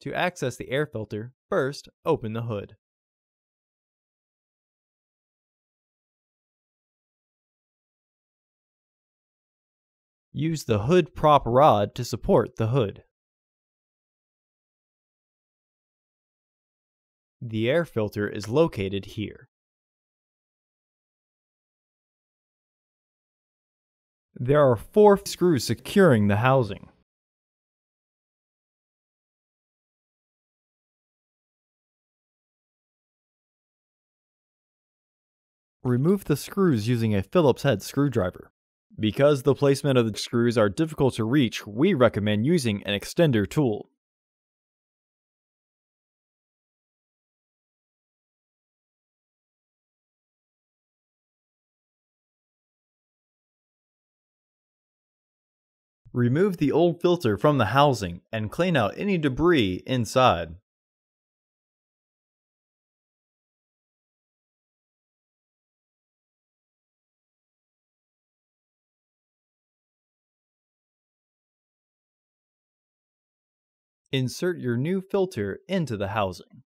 To access the air filter, first open the hood. Use the hood prop rod to support the hood. The air filter is located here. There are four screws securing the housing. Remove the screws using a Phillips head screwdriver. Because the placement of the screws are difficult to reach, we recommend using an extender tool. Remove the old filter from the housing and clean out any debris inside. Insert your new filter into the housing.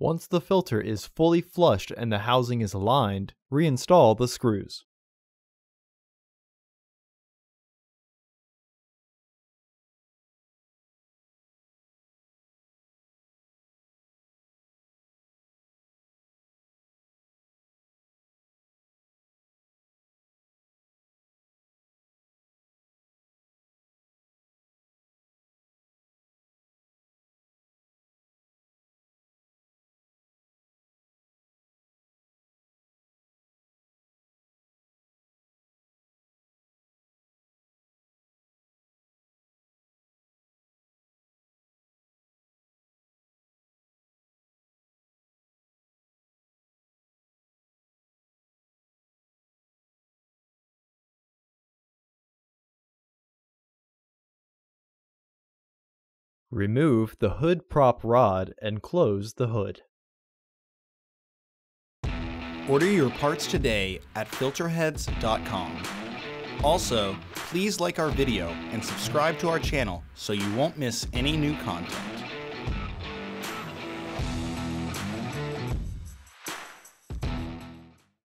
Once the filter is fully flushed and the housing is aligned, reinstall the screws. Remove the hood prop rod and close the hood. Order your parts today at filterheads.com. Also, please like our video and subscribe to our channel so you won't miss any new content.